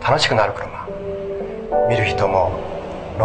楽しくなる車。見る人も